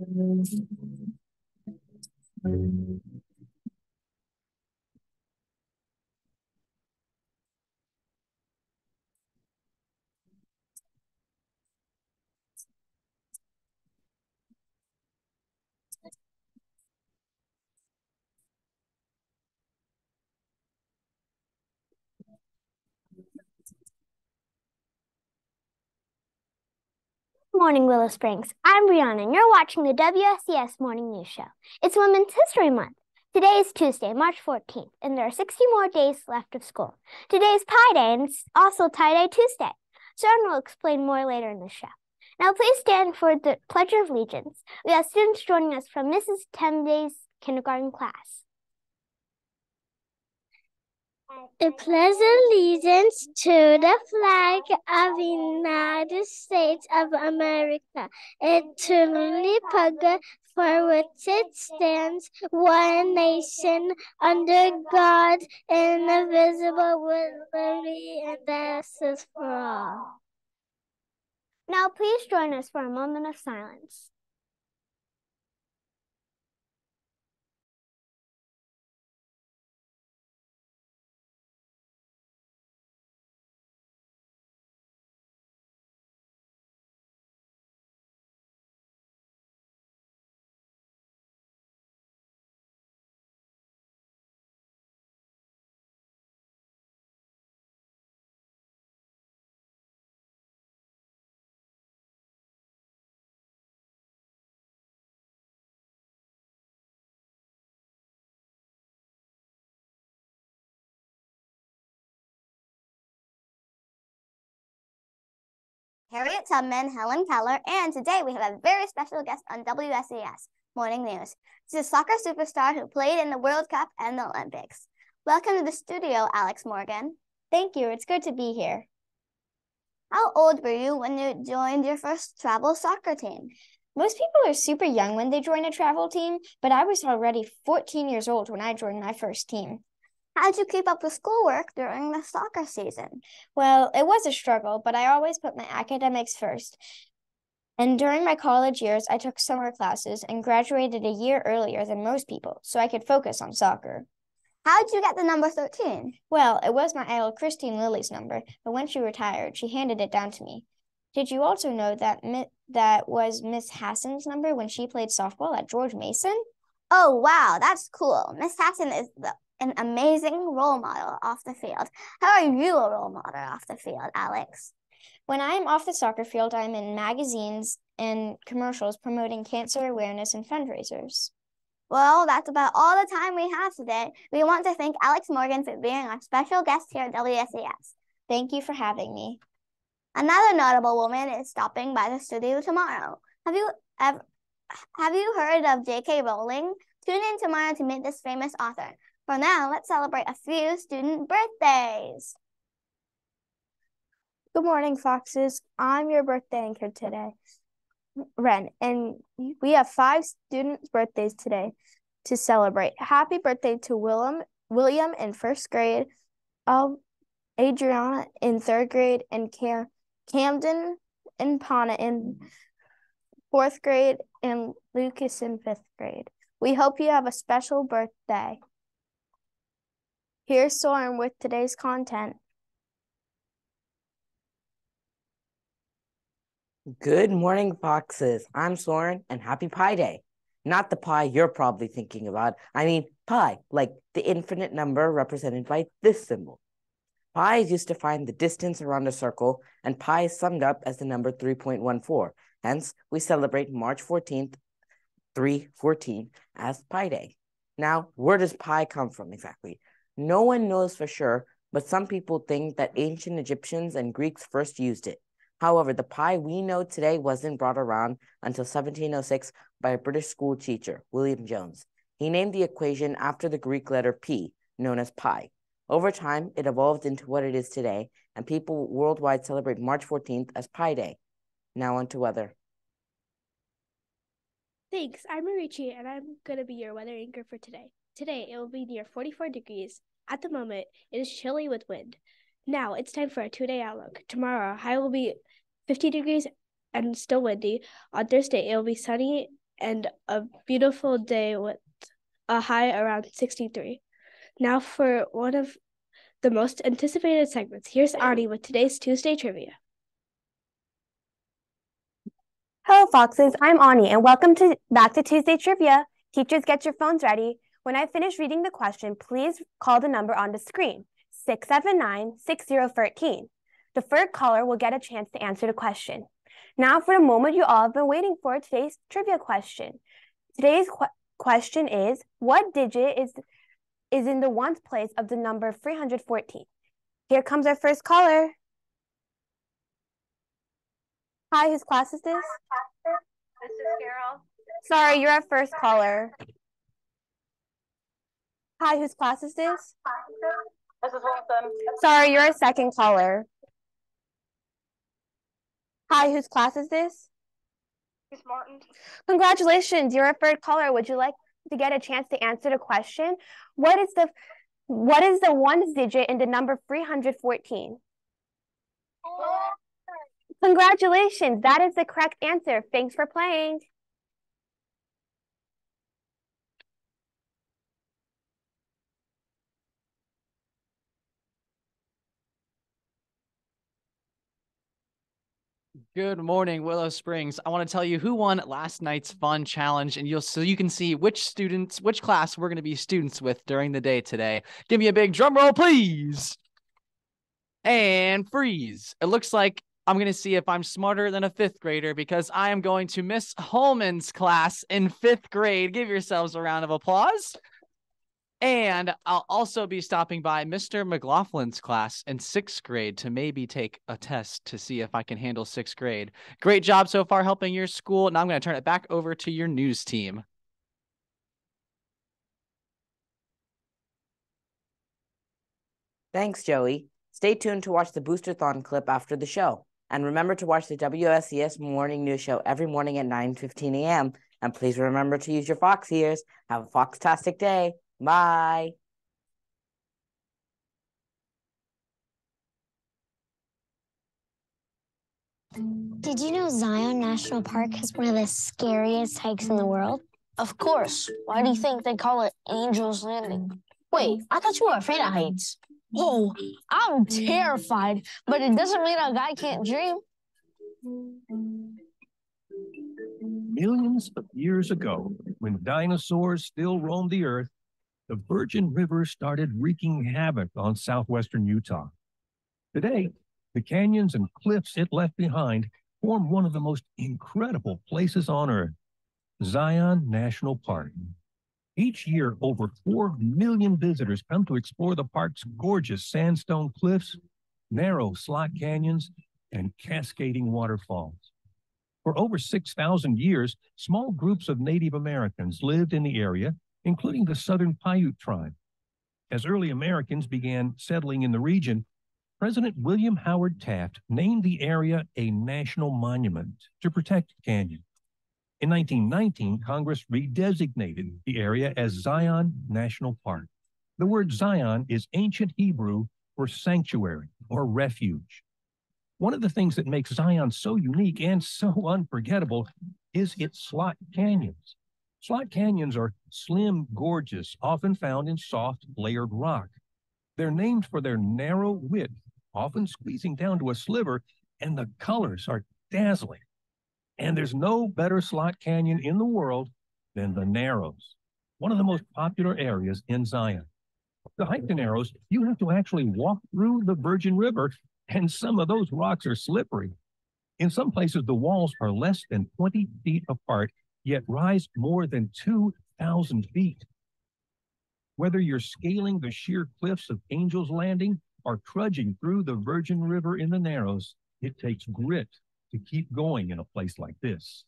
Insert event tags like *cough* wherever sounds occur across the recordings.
Thank you. Morning, Willow Springs. I'm Brianna, and you're watching the WSES Morning News Show. It's Women's History Month. Today is Tuesday, March 14th, and there are 60 more days left of school. Today is Pi Day, and it's also Tie Day Tuesday. Soren will explain more later in the show. Now, please stand for the Pledge of Allegiance. We have students joining us from Mrs. Temday's kindergarten class. I pledge allegiance to the flag of the United States of America and to the republic for which it stands, one nation, under God, indivisible, with liberty and justice for all. Now, please join us for a moment of silence. Harriet Tubman, Helen Keller, and today we have a very special guest on WSES Morning News. She's a soccer superstar who played in the World Cup and the Olympics. Welcome to the studio, Alex Morgan. Thank you. It's good to be here. How old were you when you joined your first travel soccer team? Most people are super young when they join a travel team, but I was already 14 years old when I joined my first team. How'd you keep up with schoolwork during the soccer season? Well, it was a struggle, but I always put my academics first. And during my college years, I took summer classes and graduated a year earlier than most people, so I could focus on soccer. How'd you get the number 13? Well, it was my idol Kristine Lilly's number, but when she retired, she handed it down to me. Did you also know that that was Miss Hassan's number when she played softball at George Mason? Oh, wow, that's cool. Miss Hassan is the an amazing role model off the field. How are you a role model off the field, Alex? When I'm off the soccer field, I'm in magazines and commercials promoting cancer awareness and fundraisers. Well, that's about all the time we have today. We want to thank Alex Morgan for being our special guest here at WSES. Thank you for having me. Another notable woman is stopping by the studio tomorrow. Have you ever have you heard of J.K. Rowling? Tune in tomorrow to meet this famous author. For now, let's celebrate a few student birthdays. Good morning, Foxes. I'm your birthday anchor today, Ren, and we have five students' birthdays today to celebrate. Happy birthday to William, William in first grade, um, Adriana in third grade, and Cam, Camden and Pana in fourth grade, and Lucas in fifth grade. We hope you have a special birthday. Here's Soren with today's content. Good morning, Foxes. I'm Soren, and happy Pi Day. Not the pie you're probably thinking about. I mean pi, like the infinite number represented by this symbol. Pi is used to find the distance around a circle, and pi is summed up as the number 3.14. Hence, we celebrate March 14th, 314, as Pi Day. Now, where does pi come from exactly? No one knows for sure, but some people think that ancient Egyptians and Greeks first used it. However, the pi we know today wasn't brought around until 1706 by a British school teacher, William Jones. He named the equation after the Greek letter p, known as pi. Over time, it evolved into what it is today, and people worldwide celebrate March 14th as Pi Day. Now on to weather. Thanks. I'm Marichi, and I'm going to be your weather anchor for today. Today, it will be near 44 degrees at the moment, it is chilly with wind. Now it's time for a two day outlook. Tomorrow, high will be 50 degrees and still windy. On Thursday, it will be sunny and a beautiful day with a high around 63. Now for one of the most anticipated segments. Here's Ani with today's Tuesday trivia. Hello, Foxes. I'm Ani, and welcome to back to Tuesday Trivia. Teachers, get your phones ready. When I finish reading the question, please call the number on the screen 679 6013. The third caller will get a chance to answer the question. Now, for the moment you all have been waiting for today's trivia question. Today's qu question is What digit is, is in the ones place of the number 314? Here comes our first caller. Hi, whose class is this? This is Carol. Sorry, you're our first caller. Hi, whose class is this? This is Wilson. Sorry, you're a second caller. Hi, whose class is this? Miss Martin. Congratulations, you're a third caller. Would you like to get a chance to answer the question? What is the what is the ones digit in the number 314? Congratulations, that is the correct answer. Thanks for playing. Good morning, Willow Springs. I want to tell you who won last night's fun challenge, and you'll so you can see which students, which class we're going to be students with during the day today. Give me a big drum roll, please. And freeze. It looks like I'm going to see if I'm smarter than a fifth grader because I am going to Miss Holman's class in fifth grade. Give yourselves a round of applause. And I'll also be stopping by Mr. McLaughlin's class in sixth grade to maybe take a test to see if I can handle sixth grade. Great job so far helping your school. Now I'm going to turn it back over to your news team. Thanks, Joey. Stay tuned to watch the Boosterthon clip after the show. And remember to watch the WSES morning news show every morning at 9.15 a.m. And please remember to use your Fox ears. Have a fox-tastic day. Bye. Did you know Zion National Park has one of the scariest hikes in the world? Of course. Why do you think they call it Angel's Landing? Wait, I thought you were afraid of heights. Oh, I'm terrified, but it doesn't mean a guy can't dream. Millions of years ago, when dinosaurs still roamed the earth, the Virgin River started wreaking havoc on southwestern Utah. Today, the canyons and cliffs it left behind form one of the most incredible places on earth, Zion National Park. Each year, over 4 million visitors come to explore the park's gorgeous sandstone cliffs, narrow slot canyons, and cascading waterfalls. For over 6,000 years, small groups of Native Americans lived in the area, including the Southern Paiute tribe. As early Americans began settling in the region, President William Howard Taft named the area a national monument to protect the canyon. In 1919, Congress redesignated the area as Zion National Park. The word Zion is ancient Hebrew for sanctuary or refuge. One of the things that makes Zion so unique and so unforgettable is its slot canyons. Slot canyons are slim gorges, often found in soft, layered rock. They're named for their narrow width, often squeezing down to a sliver, and the colors are dazzling. And there's no better slot canyon in the world than the Narrows, one of the most popular areas in Zion. To hike the Narrows, you have to actually walk through the Virgin River, and some of those rocks are slippery. In some places, the walls are less than 20 feet apart, yet rise more than 2,000 feet. Whether you're scaling the sheer cliffs of Angel's Landing or trudging through the Virgin River in the Narrows, it takes grit to keep going in a place like this.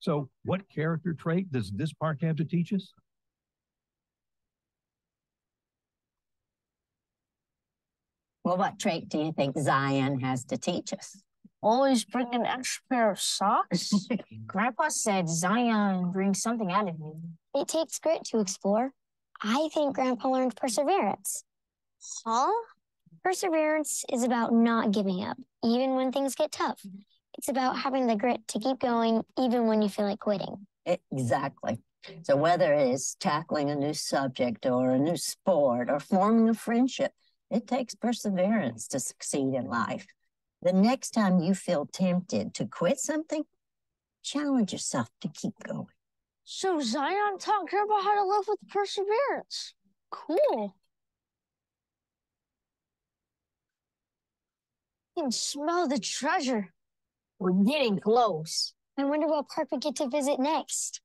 So, what character trait does this park have to teach us? Well, what trait do you think Zion has to teach us? Always bring an extra pair of socks? *laughs* Grandpa said Zion brings something out of you. It takes grit to explore. I think Grandpa learned perseverance. Huh? Perseverance is about not giving up, even when things get tough. It's about having the grit to keep going even when you feel like quitting. Exactly. So whether it's tackling a new subject or a new sport or forming a friendship, it takes perseverance to succeed in life. The next time you feel tempted to quit something, challenge yourself to keep going. So Zion taught Grandpa how to live with perseverance. Cool. Can smell the treasure. We're getting close. I wonder what park we get to visit next.